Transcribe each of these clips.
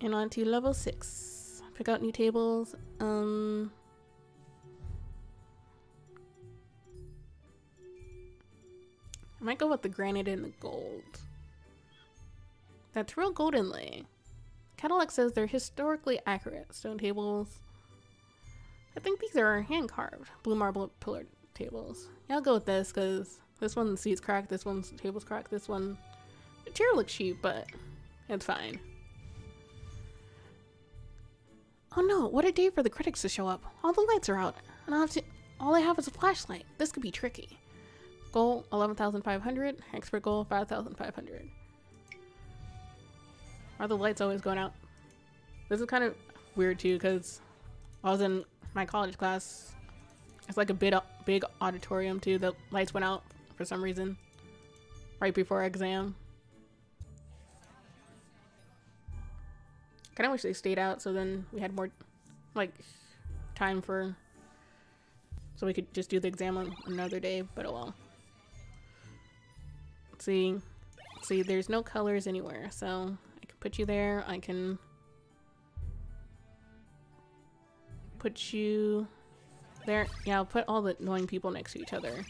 And on to level six. Pick out new tables. Um. I might go with the granite and the gold. That's real gold inlay. Cadillac says they're historically accurate stone tables. I think these are hand carved blue marble pillar tables. Yeah, I'll go with this because this one's seat's cracked, this one's table's cracked, this one. The chair looks cheap, but it's fine. Oh no, what a day for the critics to show up. All the lights are out, and I have to, all I have is a flashlight. This could be tricky. Goal 11,500, expert goal 5,500. Are the lights always going out? This is kind of weird too, because I was in my college class. It's like a big, big auditorium too. The lights went out for some reason right before exam. Kind of wish they stayed out so then we had more like time for so we could just do the exam on another day, but oh well. See. See, there's no colors anywhere, so I can put you there. I can put you there. Yeah, I'll put all the annoying people next to each other.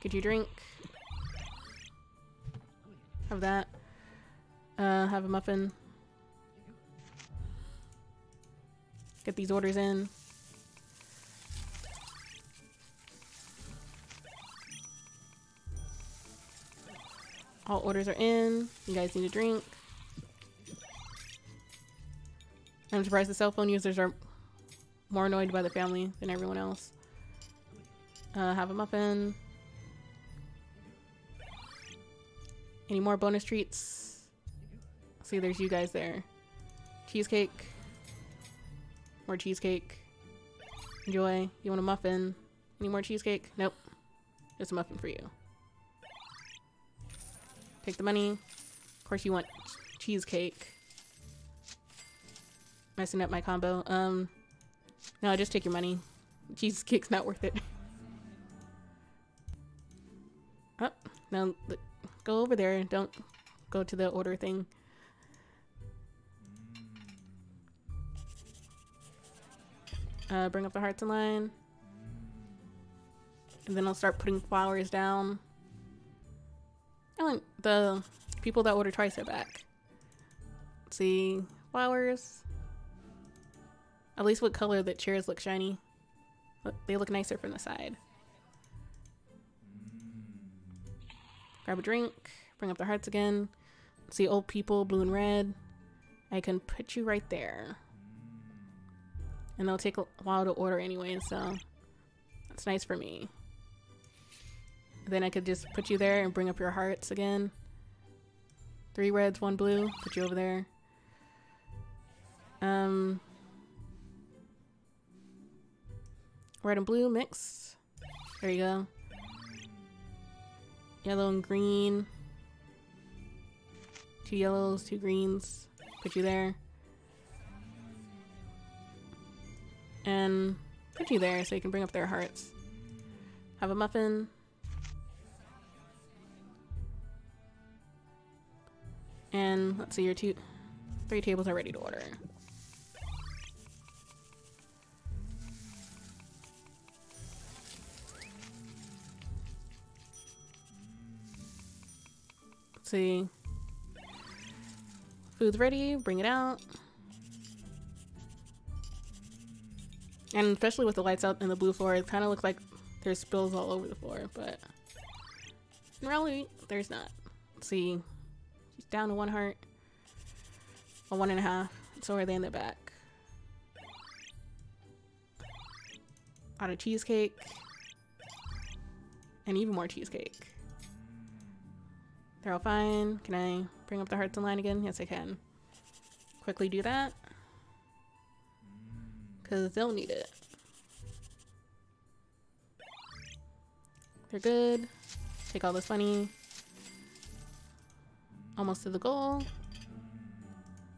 Could you drink? Have that. Uh, have a muffin. Get these orders in. All orders are in. You guys need a drink. I'm surprised the cell phone users are more annoyed by the family than everyone else. Uh, have a muffin. Any more bonus treats? See, there's you guys there. Cheesecake. More cheesecake. Enjoy. You want a muffin? Any more cheesecake? Nope. Just a muffin for you. Take the money. Of course you want cheesecake. Messing up my combo. Um, no, just take your money. Cheesecake's not worth it. oh, now go over there. Don't go to the order thing. Uh, bring up the hearts in line. And then I'll start putting flowers down. Oh, the people that order twice are back. See, flowers. At least what color the chairs look shiny. They look nicer from the side. Grab a drink, bring up the hearts again. See old people, blue and red. I can put you right there. And they'll take a while to order anyway, so that's nice for me. Then I could just put you there and bring up your hearts again. Three reds, one blue. Put you over there. Um, red and blue mix. There you go. Yellow and green. Two yellows, two greens. Put you there. And put you there so you can bring up their hearts. Have a muffin. And let's see, your two, three tables are ready to order. See. Food's ready, bring it out. And especially with the lights out and the blue floor, it kind of looks like there's spills all over the floor, but really, there's not. Let's see. She's down to one heart. A one and a half. So are they in the back? Out of cheesecake. And even more cheesecake. They're all fine. Can I bring up the hearts in line again? Yes, I can. Quickly do that. Because they'll need it. They're good. Take all this money. Almost to the goal.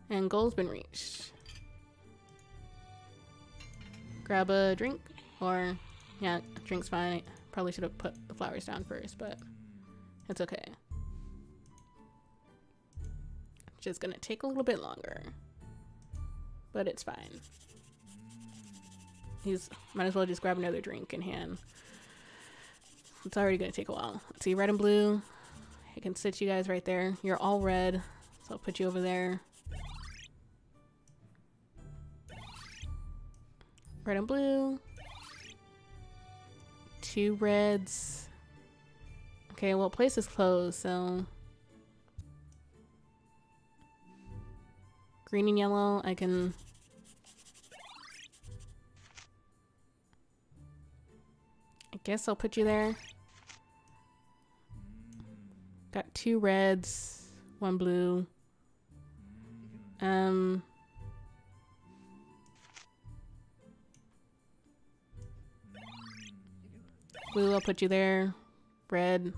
And goal's been reached. Grab a drink. Or, yeah, drink's fine. Probably should have put the flowers down first, but It's okay. Just gonna take a little bit longer. But it's fine. He's might as well just grab another drink in hand. It's already gonna take a while. Let's see, red and blue. I can sit you guys right there. You're all red, so I'll put you over there. Red and blue. Two reds. Okay, well, place is closed, so... Green and yellow, I can... I guess I'll put you there. Got two reds, one blue. Um... Blue, I'll put you there. Red,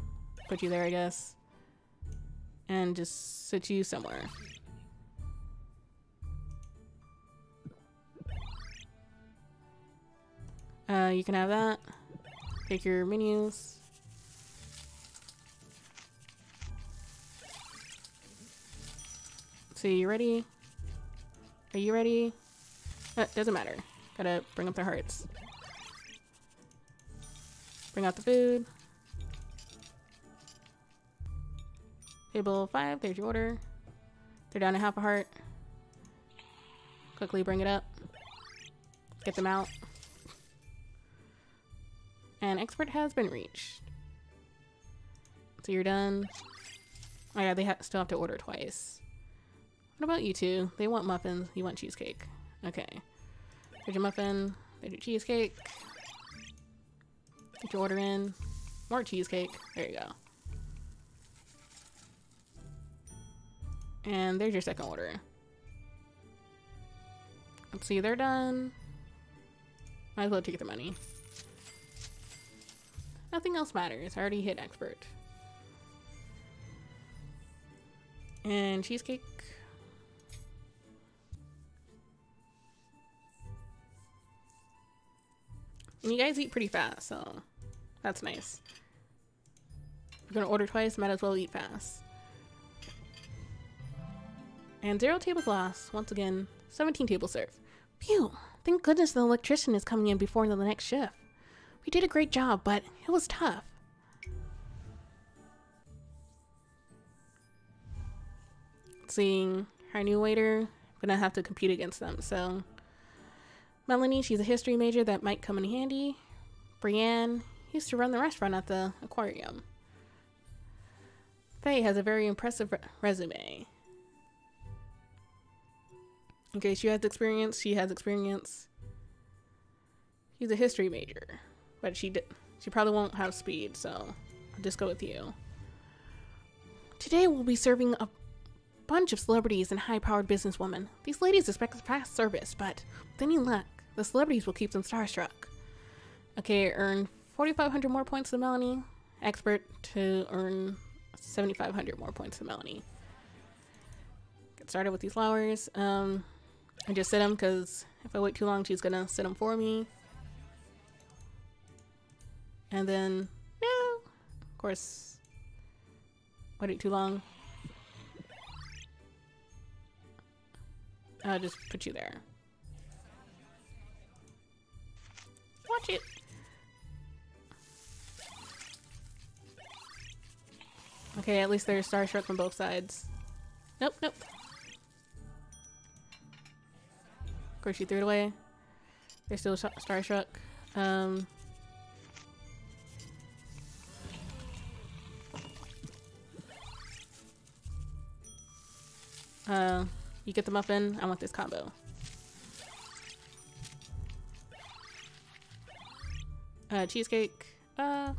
put you there, I guess. And just sit you somewhere. Uh, you can have that. Take your menus. So you ready? Are you ready? Uh, doesn't matter. Gotta bring up their hearts. Bring out the food. Table five, there's your order. They're down a half a heart. Quickly bring it up. Get them out. And expert has been reached. So you're done. Oh yeah, they ha still have to order twice. What about you two? They want muffins. You want cheesecake. Okay. There's your muffin. There's your cheesecake. Get your order in. More cheesecake. There you go. And there's your second order. Let's see, they're done. Might as well take the money. Nothing else matters. I already hit expert. And cheesecake. And you guys eat pretty fast, so that's nice. You're gonna order twice, might as well eat fast. And zero tables lost. Once again, 17 tables served. Phew! Thank goodness the electrician is coming in before the next shift. We did a great job, but it was tough. Seeing our new waiter, gonna have to compete against them, so. Melanie, she's a history major that might come in handy. Brienne used to run the restaurant at the aquarium. Faye has a very impressive re resume. Okay, she has experience, she has experience. She's a history major, but she she probably won't have speed, so I'll just go with you. Today we'll be serving a bunch of celebrities and high-powered businesswomen. These ladies expect fast service, but with any luck, the celebrities will keep them starstruck. Okay, earn 4,500 more points than Melanie. Expert to earn 7,500 more points than Melanie. Get started with these flowers. Um, I just sit them because if I wait too long, she's gonna sit them for me. And then, no, of course, waiting too long. I'll just put you there. Watch it. Okay, at least they're starstruck from both sides. Nope, nope. Of course, she threw it away. They're still starstruck. Um, uh, you get the muffin. I want this combo. Uh, cheesecake. Uh,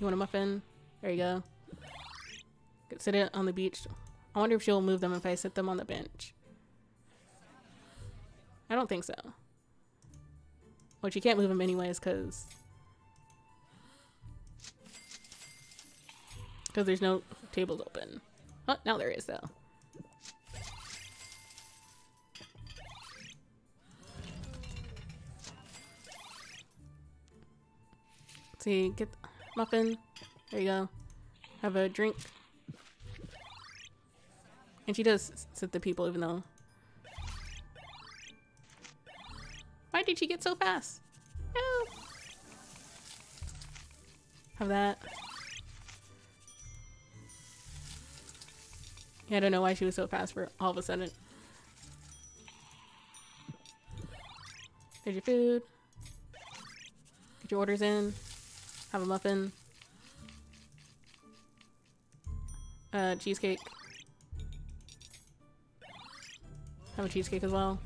you want a muffin? There you go. Sit it on the beach. I wonder if she'll move them if I sit them on the bench. I don't think so. Well, she can't move them anyways because because there's no tables open. Oh, now there is though. Let's see, get muffin. There you go. Have a drink. And she does sit the people even though. Why did she get so fast? No. Have that. Yeah, I don't know why she was so fast for all of a sudden. There's your food. Get your orders in. Have a muffin. Uh, cheesecake. Have a cheesecake as well.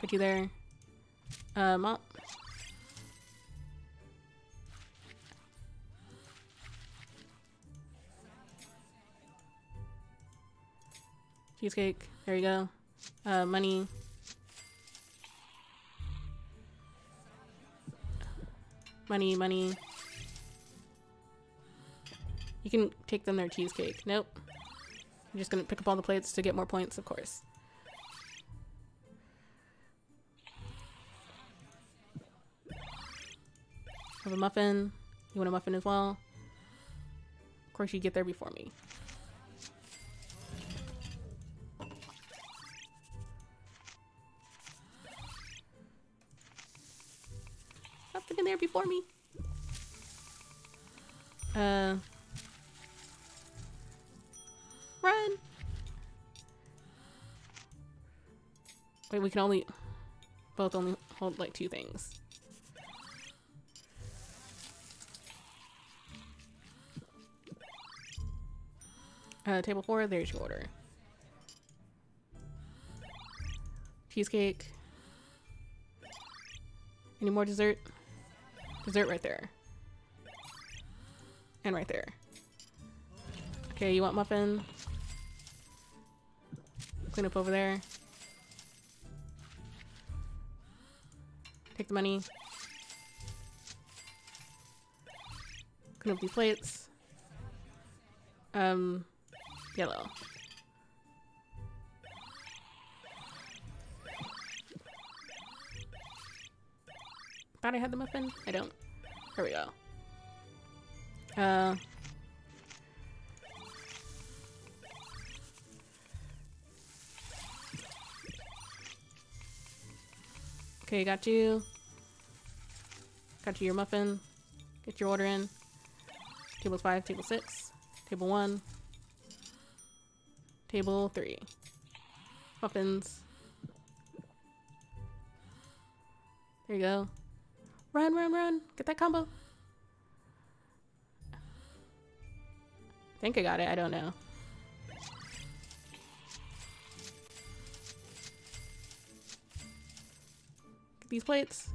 Put you there. Uh, Cheesecake. There you go. Uh, money. Money, money. You can take them their cheesecake. Nope. I'm just gonna pick up all the plates to get more points, of course. Have a muffin. You want a muffin as well? Of course you get there before me. There before me. Uh. Run! Wait, we can only... Both only hold, like, two things. Uh, table four, there's your order. Cheesecake. Any more dessert? Dessert right there. And right there. Okay, you want muffin? Clean up over there. Take the money. Clean up these plates. Um, yellow. Thought I had the muffin? I don't. Here we go. Uh... Okay, got you. Got you your muffin. Get your order in. Table 5, table 6, table 1, table 3. Muffins. There you go. Run, run, run. Get that combo. Think I got it. I don't know. Get these plates.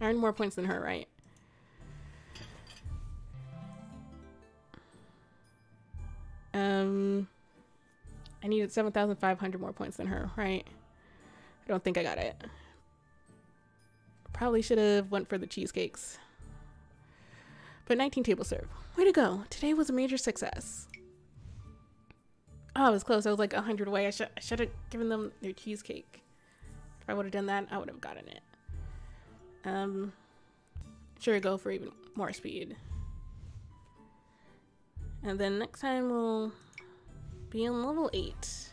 I more points than her, right? Um, I needed 7,500 more points than her, right? I don't think I got it. Probably should have went for the cheesecakes. But 19 table serve. Way to go. Today was a major success. Oh, it was close. I was like 100 away. I, sh I should have given them their cheesecake. If I would have done that, I would have gotten it. Um, sure, go for even more speed. And then next time we'll be on level 8.